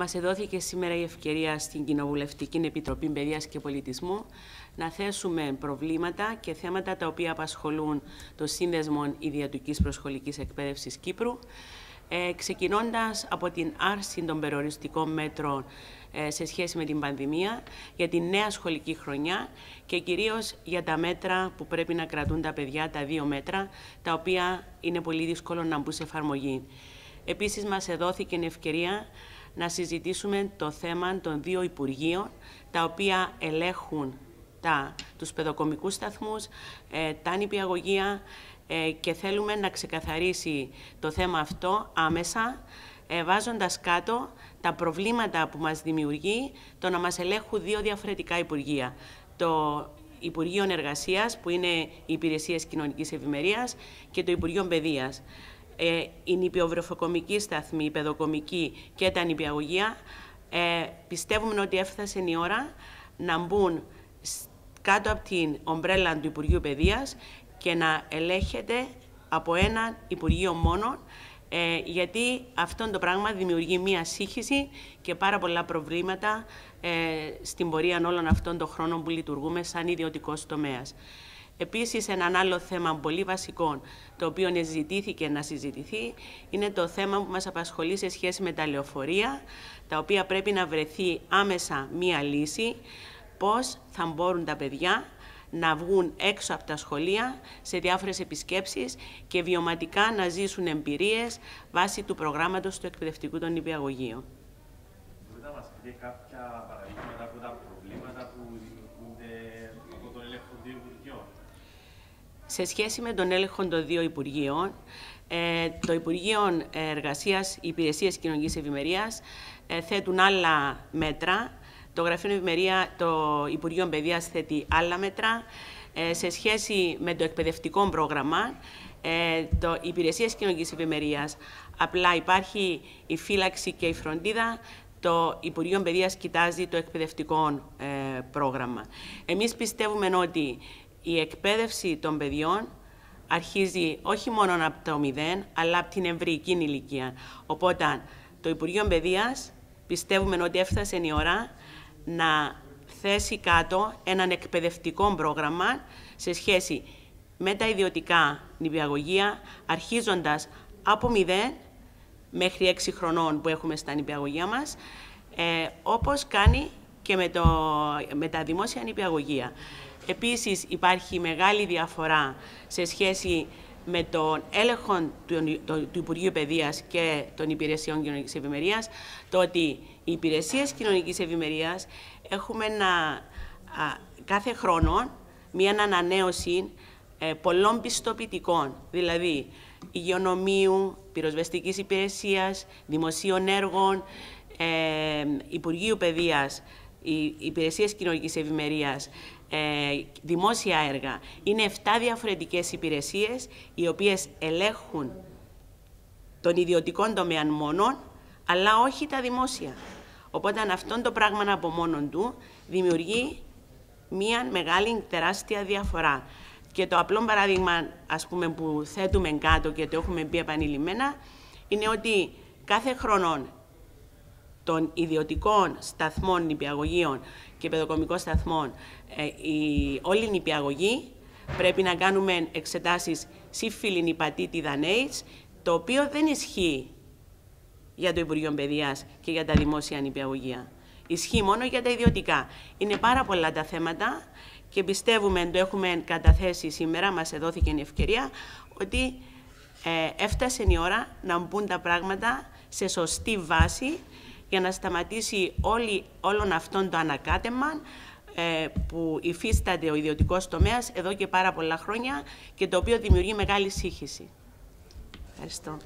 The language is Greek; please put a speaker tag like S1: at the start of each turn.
S1: Μας εδόθηκε σήμερα η ευκαιρία στην Κοινοβουλευτική Επιτροπή Παιδείας και Πολιτισμού να θέσουμε προβλήματα και θέματα τα οποία απασχολούν το Σύνδεσμο Ιδιωτικής Προσχολικής Εκπαίδευσης Κύπρου, ε, ξεκινώντας από την άρση των περιοριστικών μέτρων ε, σε σχέση με την πανδημία, για την νέα σχολική χρονιά και κυρίως για τα μέτρα που πρέπει να κρατούν τα παιδιά, τα δύο μέτρα, τα οποία είναι πολύ δύσκολο να μπουν σε εφαρμογή. Επίσης, μας εδόθηκε η ευκαιρία να συζητήσουμε το θέμα των δύο Υπουργείων, τα οποία ελέγχουν τα, τους παιδοκομικούς σταθμούς, ε, τα νηπιαγωγεία ε, και θέλουμε να ξεκαθαρίσει το θέμα αυτό άμεσα, ε, βάζοντας κάτω τα προβλήματα που μας δημιουργεί το να μας ελέγχουν δύο διαφορετικά Υπουργεία. Το Υπουργείο Εργασίας, που είναι οι Υπηρεσίες Κοινωνικής Ευημερίας, και το Υπουργείο Παιδείας ε, η νηπιοβροφοκομική σταθμή, η παιδοκομική και τα νηπιαγωγεία, ε, πιστεύουμε ότι έφτασε η ώρα να μπουν κάτω από την ομπρέλα του Υπουργείου Παιδείας και να ελέγχεται από ένα Υπουργείο μόνο, ε, γιατί αυτό το πράγμα δημιουργεί μία σύγχυση και πάρα πολλά προβλήματα ε, στην πορεία όλων αυτών των χρόνων που λειτουργούμε σαν ιδιωτικός τομέας. Επίσης, ένα άλλο θέμα πολύ βασικό, το οποίο ζητήθηκε να συζητηθεί, είναι το θέμα που μας απασχολεί σε σχέση με τα λεωφορεία, τα οποία πρέπει να βρεθεί άμεσα μία λύση, πώς θα μπορούν τα παιδιά να βγουν έξω από τα σχολεία σε διάφορες επισκέψεις και βιωματικά να ζήσουν εμπειρίες βάσει του προγράμματος του εκπαιδευτικού των νηπιαγωγείων.
S2: Μπορείτε να μας πείτε κάποια παραδείγματα από τα προβλήματα που δημιουργούνται από τον έλεγχο δύο Υπουργείων.
S1: Σε σχέση με τον έλεγχο των δύο Υπουργείων, ε, το Υπουργείο Εργασίας, Υπηρεσίες Κοινωνικής Ευημερίας ε, θέτουν άλλα μέτρα. Το Γραφείο Ευημερία, το Υπουργείο Παιδείας θέτει άλλα μέτρα. Ε, σε σχέση με το εκπαιδευτικό πρόγραμμα, το Υπηρεσίες Κοινωνικής Ευημερίας, απλά υπάρχει η φύλαξη και η φροντίδα, το Υπουργείο Παιδείας κοιτάζει το εκπαιδευτικό πρόγραμμα. Εμείς πιστεύουμε ότι η εκπαίδευση των παιδιών αρχίζει όχι μόνο από το μηδέν, αλλά από την ευρυϊκή ηλικία. Οπότε, το Υπουργείο Παιδείας πιστεύουμε ότι έφτασε η ώρα να θέσει κάτω έναν εκπαιδευτικό πρόγραμμα σε σχέση με τα ιδιωτικά νηπιαγωγεία, αρχίζοντας από μηδέν μέχρι έξι χρονών που έχουμε στα νηπιαγωγεία μας, ε, όπως κάνει και με, το, με τα δημόσια νηπιαγωγεία. Επίσης υπάρχει μεγάλη διαφορά σε σχέση με τον έλεγχο του, του, Υπουργείου Παιδείας και των Υπηρεσιών Κοινωνικής Ευημερίας, το ότι οι υπηρεσίες κοινωνικής ευημερίας έχουμε να, κάθε χρόνο μία ανανέωση ε, πολλών πιστοποιητικών, δηλαδή υγειονομίου, πυροσβεστικής υπηρεσίας, δημοσίων έργων, ε, Υπουργείου Παιδείας, οι υπηρεσίες κοινωνικής ευημερίας, ε, δημόσια έργα. Είναι 7 διαφορετικές υπηρεσίες οι οποίες ελέγχουν τον ιδιωτικό τομέα μόνο, αλλά όχι τα δημόσια. Οπότε αυτό το πράγμα από μόνο του δημιουργεί μία μεγάλη τεράστια διαφορά. Και το απλό παράδειγμα ας πούμε, που θέτουμε κάτω και το έχουμε πει επανειλημμένα είναι ότι κάθε χρόνο των ιδιωτικών σταθμών νηπιαγωγείων και παιδοκομικών σταθμών, ε, η, όλη η νηπιαγωγή πρέπει να κάνουμε εξετάσεις σύφυλλην υπατήτηδα AIDS, το οποίο δεν ισχύει για το Υπουργείο Παιδείας και για τα δημόσια νηπιαγωγεία. Ισχύει μόνο για τα ιδιωτικά. Είναι πάρα πολλά τα θέματα και πιστεύουμε, το έχουμε καταθέσει σήμερα, μας δόθηκε η ευκαιρία, ότι ε, έφτασε η ώρα να μπουν τα πράγματα σε σωστή βάση για να σταματήσει όλη, όλον αυτόν το ανακάτεμα ε, που υφίσταται ο ιδιωτικός τομέας εδώ και πάρα πολλά χρόνια και το οποίο δημιουργεί μεγάλη σύγχυση. Ευχαριστώ.